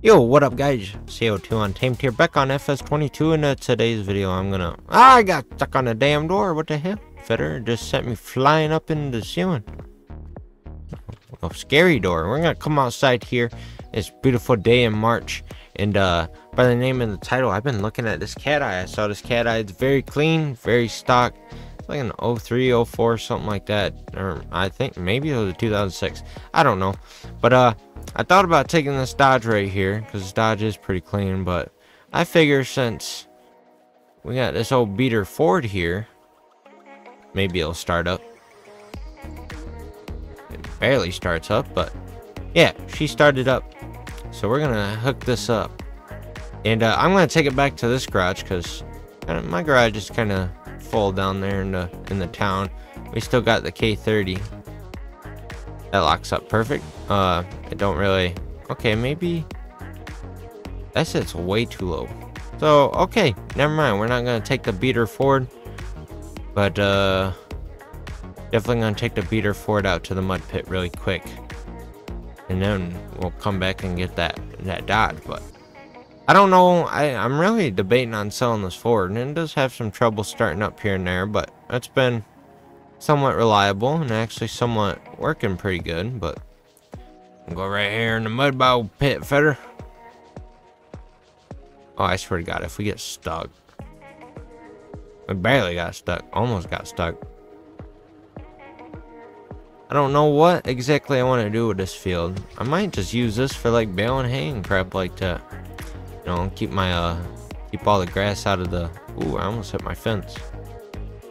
Yo, what up guys? CO2 Untamed here, back on FS22 in uh, today's video I'm gonna... Ah, I got stuck on the damn door, what the hell? Fitter just sent me flying up into the ceiling. Scary door. We're gonna come outside here. It's beautiful day in March. And uh, by the name of the title, I've been looking at this cat eye. I saw this cat eye. It's very clean, very stock. It's like an 03, 04, something like that. Or I think maybe it was a 2006. I don't know. But uh, I thought about taking this Dodge right here because this Dodge is pretty clean, but I figure since we got this old beater Ford here, maybe it'll start up. It barely starts up, but yeah, she started up. So we're gonna hook this up, and uh, I'm gonna take it back to this garage because my garage is kind of full down there in the in the town. We still got the K30 that locks up perfect. Uh, I don't really... Okay, maybe... That sits way too low. So, okay, never mind. We're not going to take the beater Ford. But, uh... Definitely going to take the beater Ford out to the mud pit really quick. And then we'll come back and get that, that Dodge. But, I don't know. I, I'm really debating on selling this Ford. And it does have some trouble starting up here and there. But, that's been somewhat reliable and actually somewhat working pretty good, but I'll go right here in the mud bowl pit fetter. Oh, I swear to God, if we get stuck. We barely got stuck. Almost got stuck. I don't know what exactly I want to do with this field. I might just use this for like baling hay and crap like that. You know, keep my, uh, keep all the grass out of the... Ooh, I almost hit my fence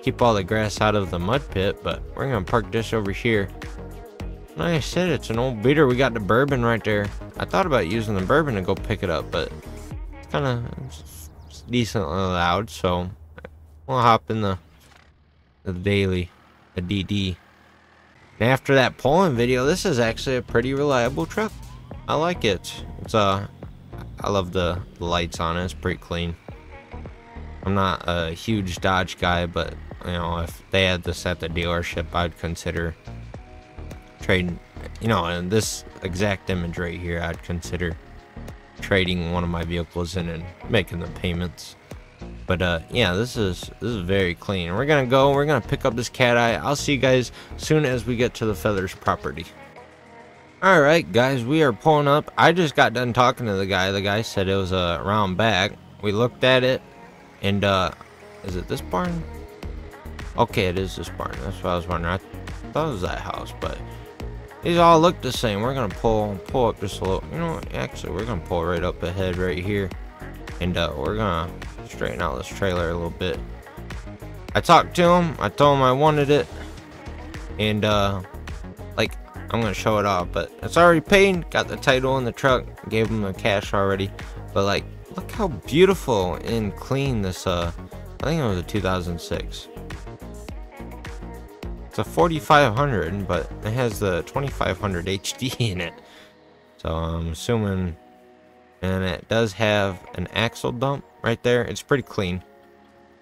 keep all the grass out of the mud pit, but we're gonna park this over here. Like I said, it's an old beater. We got the bourbon right there. I thought about using the bourbon to go pick it up, but it's kind of decently loud, so we'll hop in the the daily, the DD. And after that pulling video, this is actually a pretty reliable truck. I like it. It's uh, I love the, the lights on it. It's pretty clean. I'm not a huge Dodge guy, but you know, if they had this at the dealership, I'd consider trading, you know, in this exact image right here, I'd consider trading one of my vehicles in and making the payments. But uh, yeah, this is this is very clean. We're gonna go. We're gonna pick up this cat eye. I'll see you guys soon as we get to the feathers property. All right, guys, we are pulling up. I just got done talking to the guy. The guy said it was a round back. We looked at it, and uh, is it this barn? Okay, it is this barn. That's what I was wondering. I thought it was that house, but these all look the same. We're gonna pull pull up just a little. You know, actually, we're gonna pull right up ahead right here, and uh, we're gonna straighten out this trailer a little bit. I talked to him. I told him I wanted it, and uh, like I'm gonna show it off, but it's already paid. Got the title in the truck. Gave him the cash already, but like, look how beautiful and clean this. Uh, I think it was a 2006. It's a 4500, but it has the 2500 HD in it. So I'm assuming, and it does have an axle dump right there. It's pretty clean.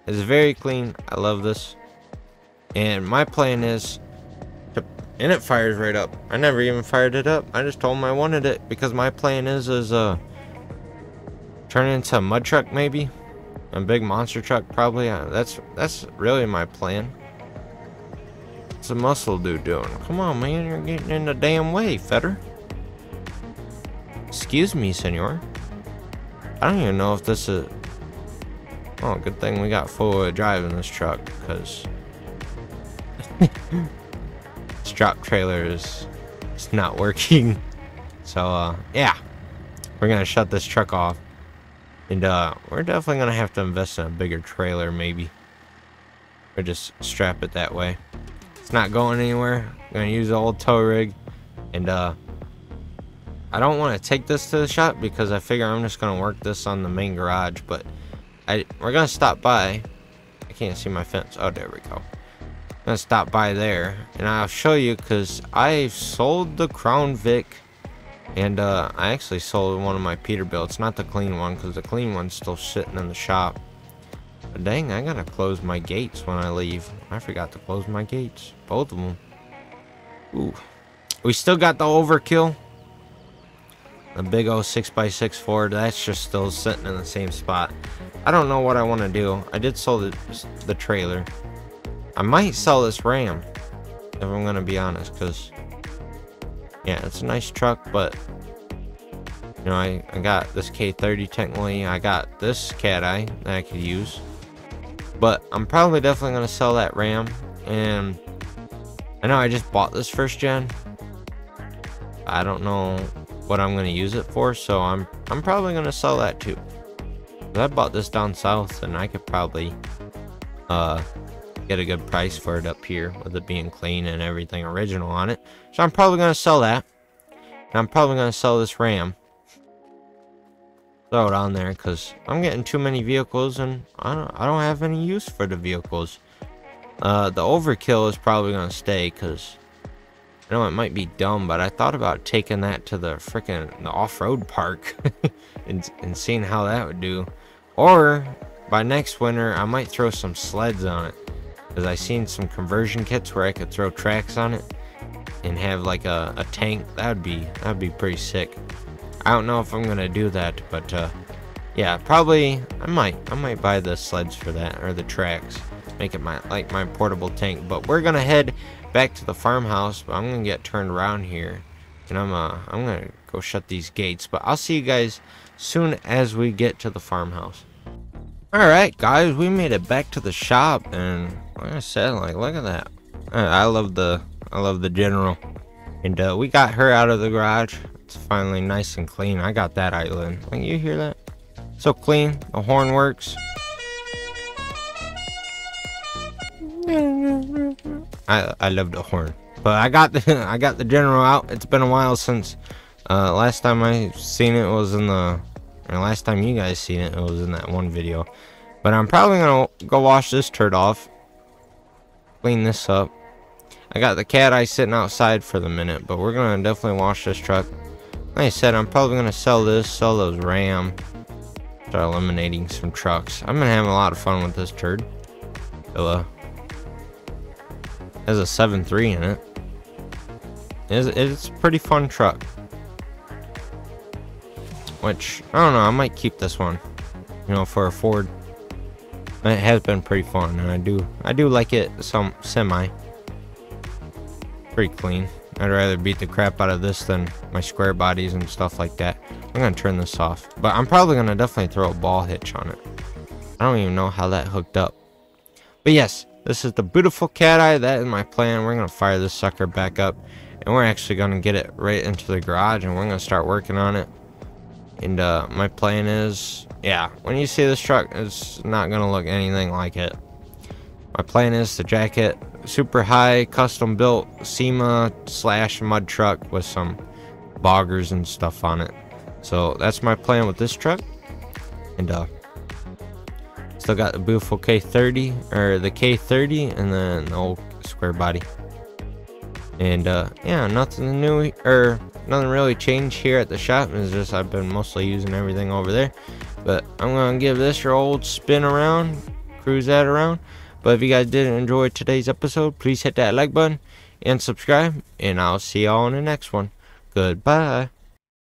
It's very clean. I love this. And my plan is to, and it fires right up. I never even fired it up. I just told him I wanted it because my plan is, is, uh, turn into a mud truck maybe. A big monster truck probably. Uh, that's, that's really my plan. What's the muscle dude doing? Come on, man, you're getting in the damn way, Fetter. Excuse me, senor. I don't even know if this is... Oh, good thing we got full drive in this truck, because... this drop trailer is... It's not working. So, uh, yeah. We're gonna shut this truck off. And, uh, we're definitely gonna have to invest in a bigger trailer, maybe. Or just strap it that way. It's not going anywhere. I'm gonna use the old tow rig. And uh I don't want to take this to the shop because I figure I'm just gonna work this on the main garage, but I we're gonna stop by. I can't see my fence. Oh there we go. I'm gonna stop by there and I'll show you because I sold the Crown Vic and uh, I actually sold one of my Peterbilt. It's not the clean one because the clean one's still sitting in the shop. But dang, I gotta close my gates when I leave. I forgot to close my gates. Both of them. Ooh. We still got the overkill. the big old 6x6 Ford, that's just still sitting in the same spot. I don't know what I want to do. I did sell the, the trailer. I might sell this Ram, if I'm going to be honest, because, yeah, it's a nice truck, but, you know, I, I got this K30 technically. I got this Cat Eye that I could use. But I'm probably definitely going to sell that Ram, and I know I just bought this first gen. I don't know what I'm going to use it for, so I'm I'm probably going to sell that too. I bought this down south, and I could probably uh, get a good price for it up here, with it being clean and everything original on it. So I'm probably going to sell that. And I'm probably going to sell this Ram. Throw it on there, because I'm getting too many vehicles, and I don't, I don't have any use for the vehicles. Uh, the overkill is probably going to stay, because I know it might be dumb, but I thought about taking that to the freaking the off-road park and, and seeing how that would do. Or by next winter, I might throw some sleds on it. Because I seen some conversion kits where I could throw tracks on it and have like a, a tank. That would be that would be pretty sick. I don't know if I'm gonna do that, but uh, yeah, probably I might I might buy the sleds for that or the tracks, make it my like my portable tank. But we're gonna head back to the farmhouse, but I'm gonna get turned around here, and I'm uh I'm gonna go shut these gates. But I'll see you guys soon as we get to the farmhouse. All right, guys, we made it back to the shop, and like I said, like look at that. I love the I love the general, and uh, we got her out of the garage. It's finally nice and clean. I got that island. Like you hear that? So clean. The horn works. I I love the horn. But I got the I got the general out. It's been a while since uh, last time I seen it was in the last time you guys seen it, it was in that one video. But I'm probably gonna go wash this turd off. Clean this up. I got the cat eye sitting outside for the minute, but we're gonna definitely wash this truck. Like I said, I'm probably gonna sell this, sell those Ram. Start eliminating some trucks. I'm going to have a lot of fun with this turd. uh, has a 7.3 in it. It's, it's a pretty fun truck. Which, I don't know, I might keep this one. You know, for a Ford. It has been pretty fun, and I do, I do like it some semi. Pretty clean. I'd rather beat the crap out of this than my square bodies and stuff like that. I'm gonna turn this off. But I'm probably gonna definitely throw a ball hitch on it. I don't even know how that hooked up. But yes, this is the beautiful cat eye. That is my plan. We're going to fire this sucker back up. And we're actually going to get it right into the garage. And we're going to start working on it. And uh, my plan is, yeah, when you see this truck, it's not going to look anything like it. My plan is to jack it super high, custom built SEMA slash mud truck with some boggers and stuff on it. So that's my plan with this truck. And uh, Still got the beautiful K30 or the K30 and then the old square body. And uh, yeah, nothing new or nothing really changed here at the shop. It's just I've been mostly using everything over there. But I'm gonna give this your old spin around, cruise that around. But if you guys did enjoy today's episode, please hit that like button and subscribe. And I'll see y'all in the next one. Goodbye.